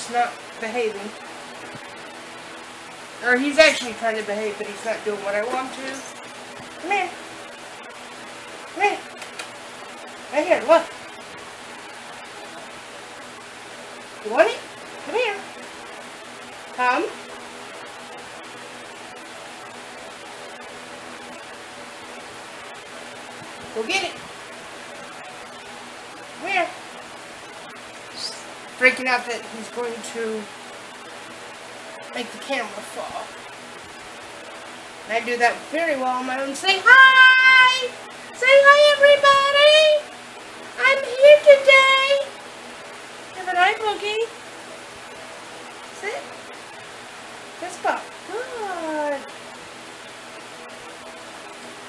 just not behaving. Or he's actually trying to behave, but he's not doing what I want to. Come here. Come here. Right here, look. You want it? Come here. Come. Go get it. Come here. Freaking out that he's going to make the camera fall. And I do that very well on my own. Say hi! Say hi, everybody! I'm here today. Have an eye boogie. Sit. Fist bump. Good.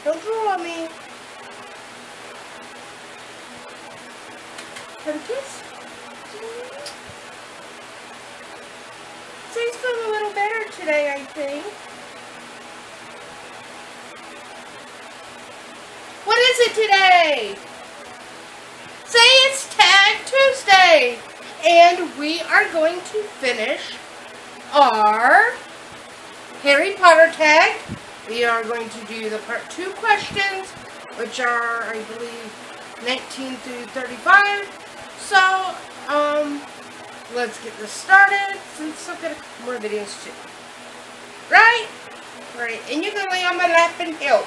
Don't drool on me. Have a kiss. Feeling a little better today, I think. What is it today? Say it's Tag Tuesday. And we are going to finish our Harry Potter tag. We are going to do the part two questions, which are, I believe, 19 through 35. So, um, let's get this started. Since I've got a couple more videos too. Right? Right. And you can lay on my lap and help.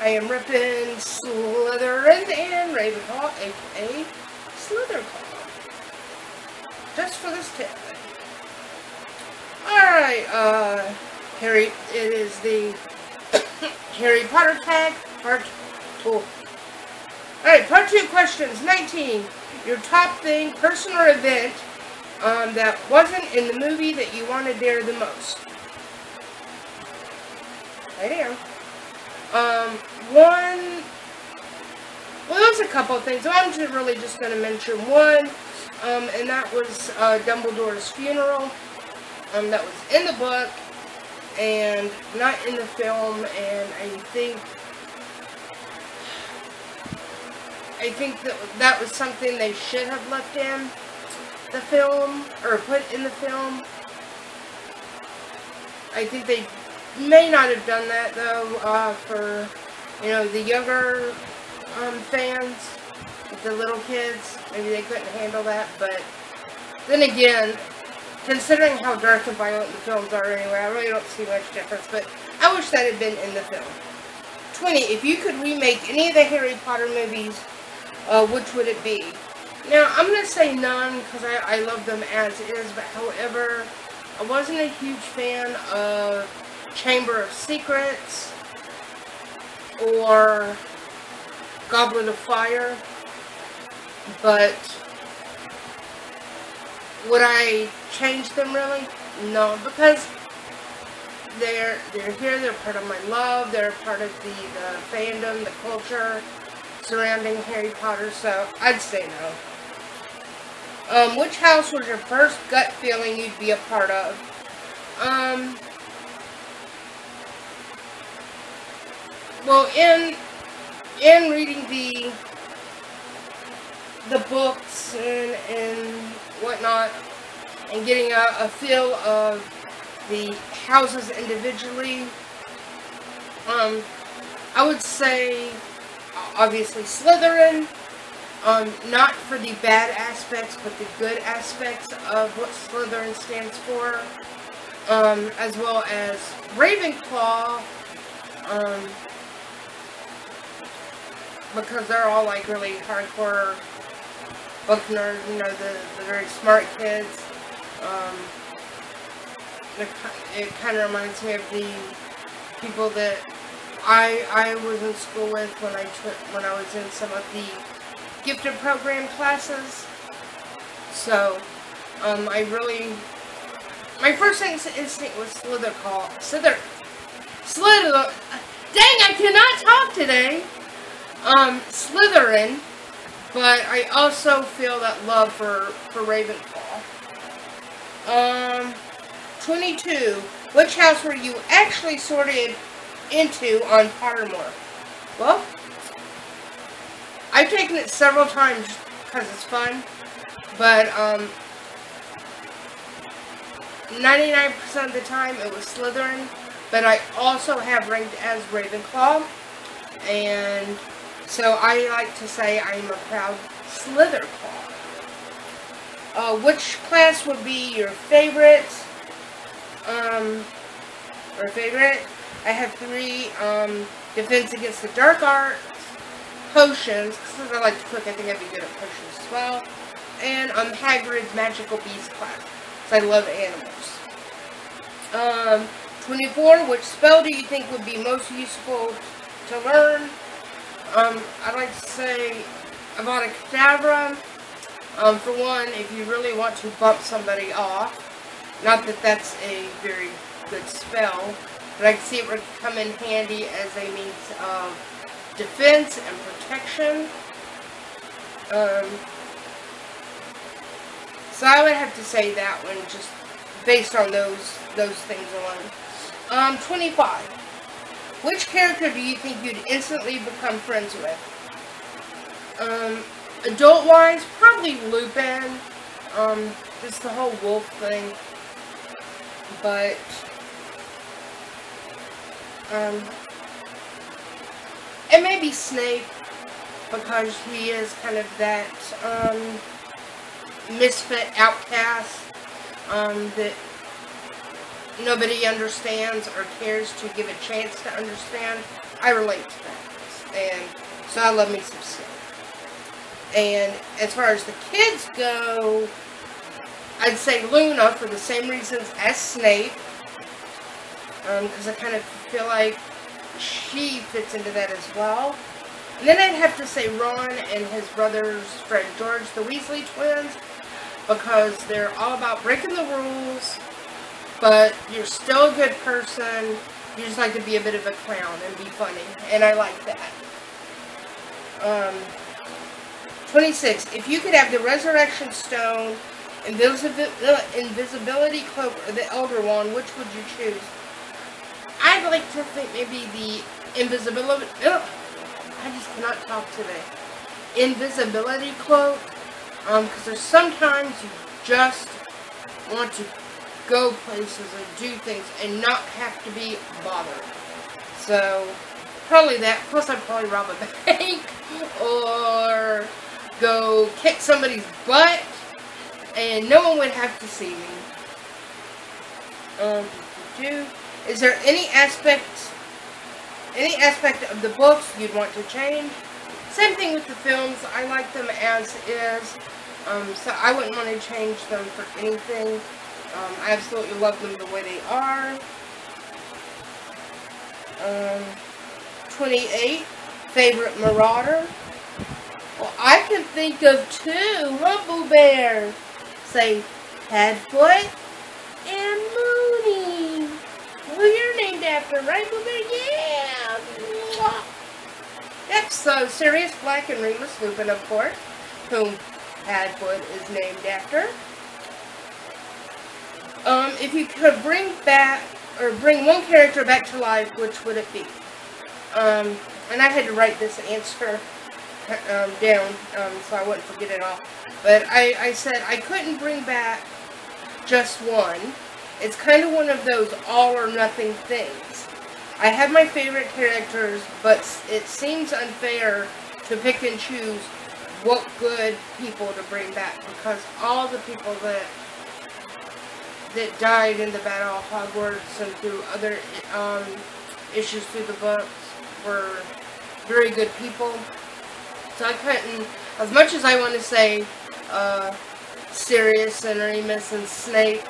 I am ripping Slytherin and Ravenclaw, aka Slytherclaw. Just for this tip. Alright, uh, Harry, it is the Harry Potter tag, part two. Alright, part two questions. 19. Your top thing, person or event, um, that wasn't in the movie that you wanted there the most. Right here. Um, one, well, there's a couple of things. I'm just really just going to mention one, um, and that was uh, Dumbledore's funeral. Um, that was in the book, and not in the film, and I think I think that that was something they should have left in the film, or put in the film. I think they may not have done that, though, uh, for, you know, the younger um, fans, the little kids. Maybe they couldn't handle that, but then again, considering how dark and violent the films are anyway, I really don't see much difference, but I wish that had been in the film. 20. If you could remake any of the Harry Potter movies uh, which would it be? Now, I'm going to say none because I, I love them as is, but however, I wasn't a huge fan of Chamber of Secrets or Goblet of Fire, but would I change them really? No, because they're they're here, they're part of my love, they're part of the, the fandom, the culture, surrounding Harry Potter, so I'd say no. Um, which house was your first gut feeling you'd be a part of? Um, well, in in reading the the books and, and whatnot, and getting a, a feel of the houses individually, um, I would say obviously Slytherin, um, not for the bad aspects, but the good aspects of what Slytherin stands for, um, as well as Ravenclaw, um, because they're all like really hardcore book nerds, you know, the, the very smart kids. Um, it kind of reminds me of the people that I I was in school with when I when I was in some of the gifted program classes. So, um, I really my first instinct was Slither call Slither Slither. Dang, I cannot talk today. Um, Slytherin, but I also feel that love for for Ravenclaw. Um, 22. Which house were you actually sorted into on Pottermore? Well, I've taken it several times because it's fun. But, um, 99% of the time it was Slytherin. But I also have ranked as Ravenclaw. And so I like to say I am a proud Slytherclaw. Uh, which class would be your favorite? Um, or favorite? I have three, um, Defense Against the Dark Arts, Potions, because I like to cook, I think I'd be good at potions as well, and um, Hagrid's Magical Beast class, because I love animals. Um, 24, which spell do you think would be most useful to learn? Um, I'd like to say Avada Kedavra. Um, for one, if you really want to bump somebody off, not that that's a very good spell, but I can see it would come in handy as a means of defense and protection. Um, so I would have to say that one just based on those those things alone. Um, 25. Which character do you think you'd instantly become friends with? Um, adult-wise, probably Lupin. Um, just the whole wolf thing. But um, it may be Snape because he is kind of that um, misfit outcast um, that nobody understands or cares to give a chance to understand. I relate to that. And so I love me some Snape. And as far as the kids go, I'd say Luna for the same reasons as Snape because um, I kind of feel like she fits into that as well. And then I'd have to say Ron and his brother's friend George, the Weasley twins, because they're all about breaking the rules, but you're still a good person. You just like to be a bit of a clown and be funny, and I like that. Um, 26. If you could have the Resurrection Stone, uh, Invisibility Cloak, or the Elder Wand, which would you choose? I'd like to think maybe the invisibility. Ugh, I just cannot talk today. Invisibility cloak. Um, because there's sometimes you just want to go places and do things and not have to be bothered. So, probably that. Plus, I'd probably rob a bank or go kick somebody's butt and no one would have to see me. Um, do is there any aspect, any aspect of the books you'd want to change? Same thing with the films. I like them as is. Um, so I wouldn't want to change them for anything. Um, I absolutely love them the way they are. Um, 28. Favorite Marauder. Well, I can think of two, Humble Bear. Say, Head Padfoot and Moony who you're named after, Blueberry? Yeah! So Sirius Black and Remus Lupin, of course, whom Padfoot is named after. Um, if you could bring back, or bring one character back to life, which would it be? Um, and I had to write this answer um, down, um, so I wouldn't forget it all. But I, I said I couldn't bring back just one. It's kind of one of those all or nothing things. I have my favorite characters, but it seems unfair to pick and choose what good people to bring back because all the people that that died in the Battle of Hogwarts and through other um, issues through the books were very good people. So I couldn't, as much as I want to say uh, Sirius and Remus and Snape,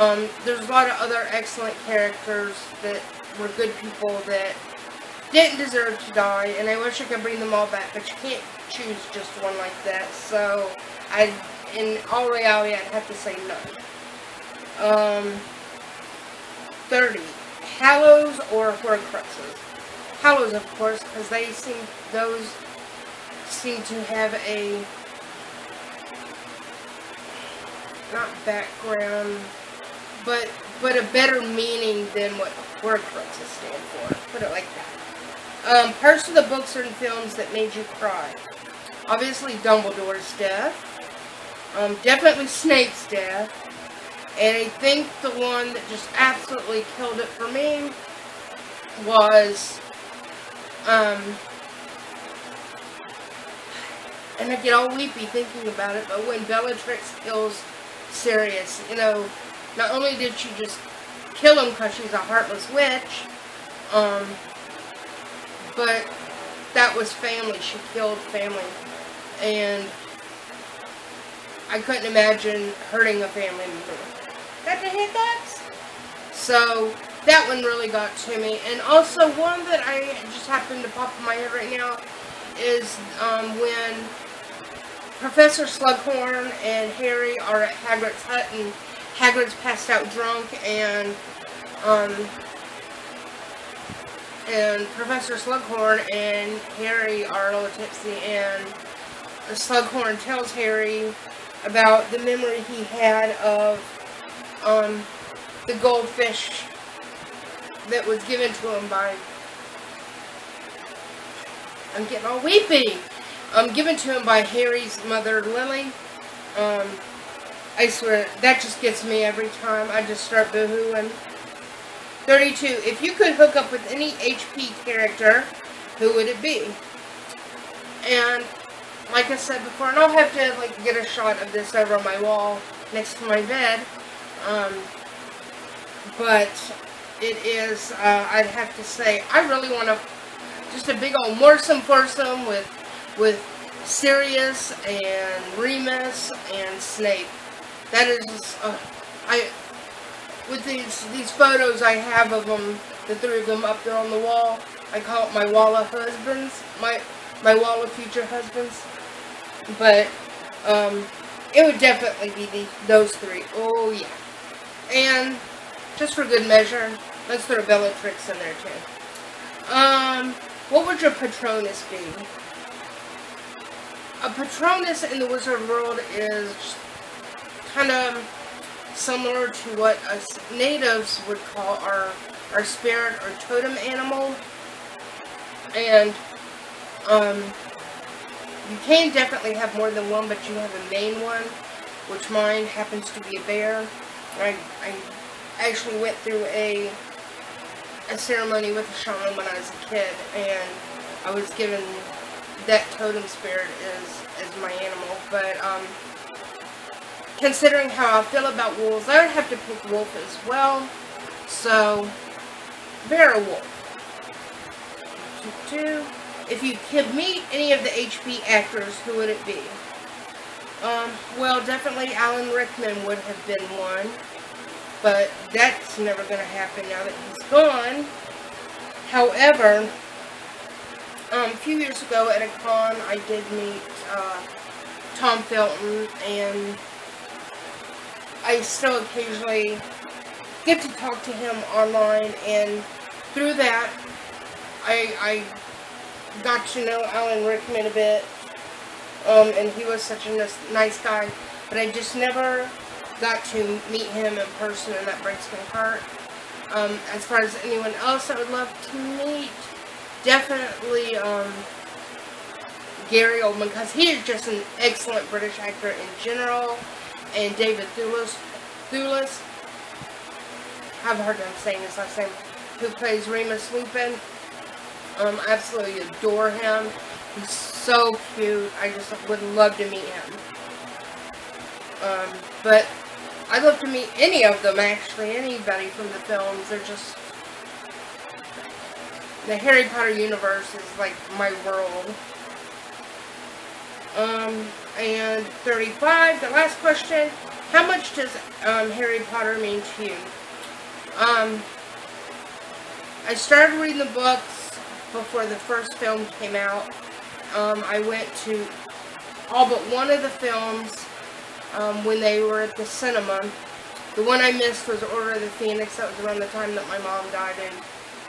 um, there's a lot of other excellent characters that were good people that didn't deserve to die, and I wish I could bring them all back, but you can't choose just one like that, so I, in all reality, I'd have to say none. Um, 30. Hallows or Horcruxes? Hallows, of course, because they seem, those seem to have a, not background, but but a better meaning than what Horcruxes stand for. Put it like that. Um, parts of the books and films that made you cry. Obviously, Dumbledore's death. Um, definitely Snape's death. And I think the one that just absolutely killed it for me was, um, and I get all weepy thinking about it, but when Bellatrix kills Sirius, you know, not only did she just kill him because she's a heartless witch, um, but that was family. She killed family. And I couldn't imagine hurting a family member. Got to hit that? So that one really got to me. And also one that I just happened to pop in my head right now is um, when Professor Slughorn and Harry are at Hagrid's hut and Hagrid's passed out drunk and um, and Professor Slughorn and Harry are a little tipsy and Slughorn tells Harry about the memory he had of um, the goldfish that was given to him by I'm getting all weepy um, given to him by Harry's mother, Lily. Um, I swear, that just gets me every time. I just start boohooing. 32. If you could hook up with any HP character, who would it be? And, like I said before, and I'll have to, like, get a shot of this over on my wall next to my bed. Um, but it is, uh, I'd have to say, I really want to, just a big old morsome foursome with with Sirius and Remus and Snape. That is, uh, I, with these, these photos I have of them, the three of them up there on the wall, I call it my wall of husbands, my, my wall of future husbands. But, um, it would definitely be the, those three. Oh, yeah. And, just for good measure, let's throw Bellatrix in there, too. Um, what would your Patronus be? a Patronus in the wizard world is kind of similar to what us natives would call our our spirit or totem animal. And um, you can definitely have more than one, but you have a main one, which mine happens to be a bear. I, I actually went through a a ceremony with a shaman when I was a kid, and I was given that totem spirit is, is my animal. But, um, considering how I feel about wolves, I would have to pick wolf as well. So, bear wolf. If you could meet any of the HP actors, who would it be? Um, well, definitely Alan Rickman would have been one. But that's never going to happen now that he's gone. However, um, a few years ago at a con, I did meet uh, Tom Felton, and I still occasionally get to talk to him online, and through that, I, I got to know Alan Rickman a bit, um, and he was such a nice guy, but I just never got to meet him in person, and that breaks my heart. Um, as far as anyone else I would love to meet, definitely um, Gary Oldman because he is just an excellent British actor in general. And David Thewlis, Thewlis, I've heard him saying his last name, who plays Remus Lupin. Um, I absolutely adore him. He's so cute. I just would love to meet him. Um, but I'd love to meet any of them, actually. Anybody from the films. They're just the Harry Potter universe is like my world. Um, and 35, the last question. How much does um, Harry Potter mean to you? Um, I started reading the books before the first film came out. Um, I went to all but one of the films um, when they were at the cinema. The one I missed was Order of the Phoenix. That was around the time that my mom died in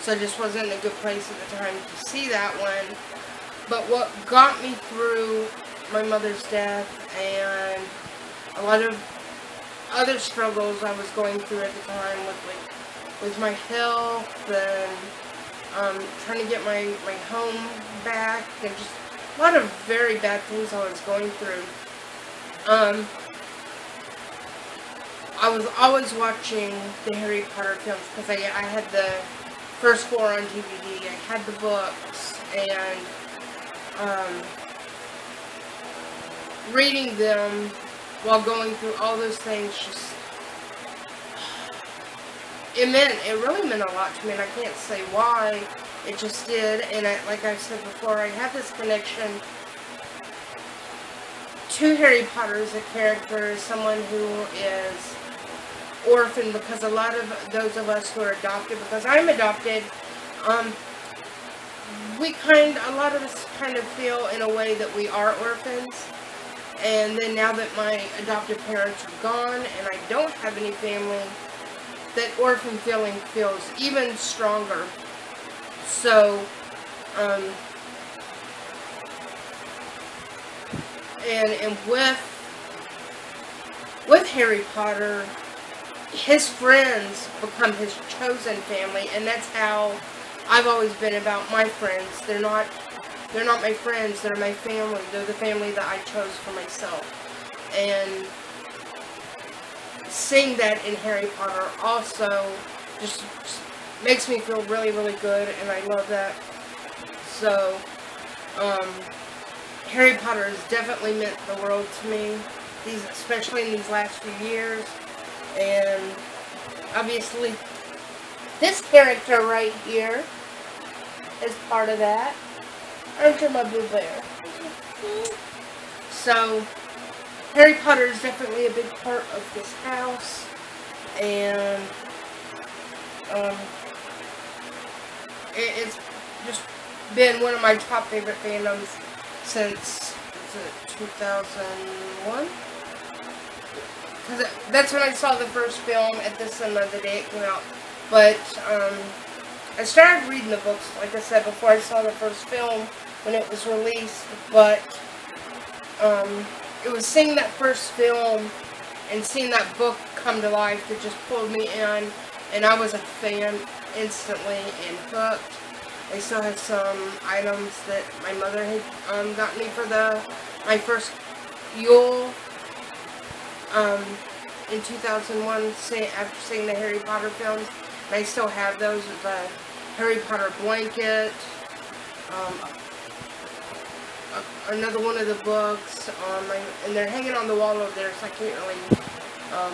so I just wasn't in a good place at the time to see that one. But what got me through my mother's death and a lot of other struggles I was going through at the time with like with my health and um, trying to get my, my home back and just a lot of very bad things I was going through. Um, I was always watching the Harry Potter films because I, I had the first four on DVD. I had the books and um, reading them while going through all those things just it meant it really meant a lot to me and I can't say why. It just did and I, like I said before I have this connection to Harry Potter as a character someone who is orphaned because a lot of those of us who are adopted because I'm adopted um, we kind a lot of us kind of feel in a way that we are orphans and then now that my adoptive parents are gone and I don't have any family, that orphan feeling feels even stronger. So, um, and, and with, with Harry Potter, his friends become his chosen family, and that's how I've always been about my friends. They're not they're not my friends, they're my family. They're the family that I chose for myself. And seeing that in Harry Potter also just, makes me feel really, really good, and I love that. So, um, Harry Potter has definitely meant the world to me, these, especially in these last few years. And obviously, this character right here is part of that. Enter my blue bear. So, Harry Potter is definitely a big part of this house. And, um, it, it's just been one of my top favorite fandoms since, it 2001? Because that's when I saw the first film at the cinema the day it came out. But, um, I started reading the books, like I said, before I saw the first film when it was released, but um, it was seeing that first film and seeing that book come to life that just pulled me in, and I was a fan instantly and hooked. I still have some items that my mother had um, got me for the my first Yule um, in 2001 say, after seeing the Harry Potter films. And I still have those the Harry Potter blanket, um, another one of the books, um, and they're hanging on the wall over there, so I can't really um,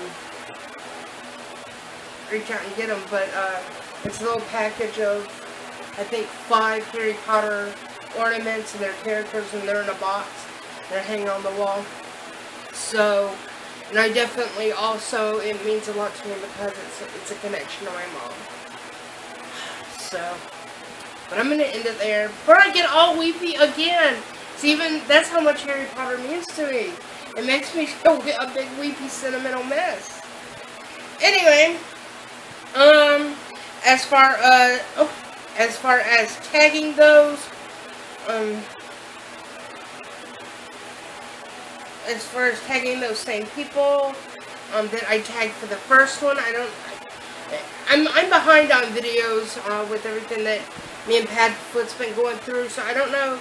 reach out and get them, but uh, it's a little package of, I think, five Harry Potter ornaments and their characters, and they're in a box. They're hanging on the wall. So, and I definitely also, it means a lot to me because it's, it's a connection to my mom. So, but I'm going to end it there before I get all weepy again. It's even, that's how much Harry Potter means to me. It makes me feel a big weepy sentimental mess. Anyway, um, as far, uh, oh, as far as tagging those, um, as far as tagging those same people, um, that I tagged for the first one, I don't, I'm, I'm behind on videos, uh, with everything that me and Padfoot's been going through, so I don't know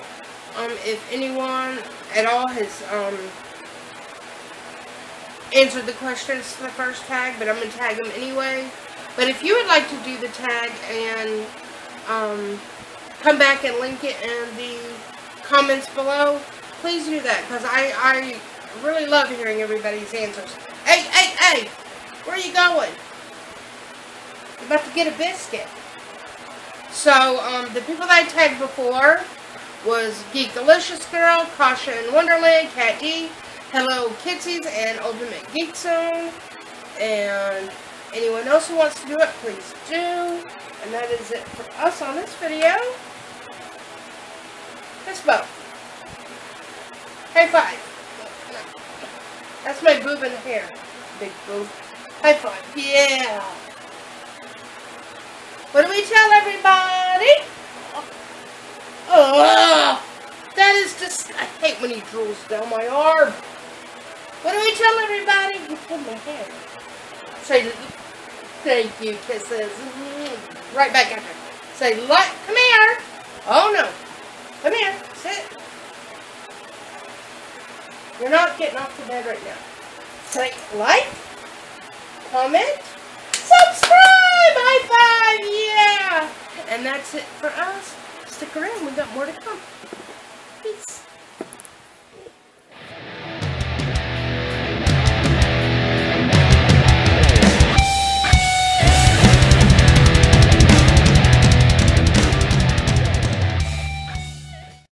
um, if anyone at all has um, answered the questions to the first tag, but I'm going to tag them anyway. But if you would like to do the tag and um, come back and link it in the comments below, please do that, because I, I really love hearing everybody's answers. Hey, hey, hey! Where are you going? You're about to get a biscuit. So, um, the people that I tagged before, was Geek Delicious Girl, Kasha in Wonderland, Cat D, Hello Kitsies, and Ultimate Geek Zone. And anyone else who wants to do it, please do. And that is it for us on this video. That's both. High five. That's my boob in the hair. Big boob. High five. Yeah. What do we tell everybody? Ugh! That is just. I hate when he drools down my arm. What do we tell everybody? You pulled my hair. Say, thank you, kisses. Mm-hmm. Right back after. Say, like, come here. Oh no. Come here. Sit. You're not getting off the bed right now. Say, like, comment, subscribe, high five, yeah! And that's it for us. Stick around, we've got more to come. Peace.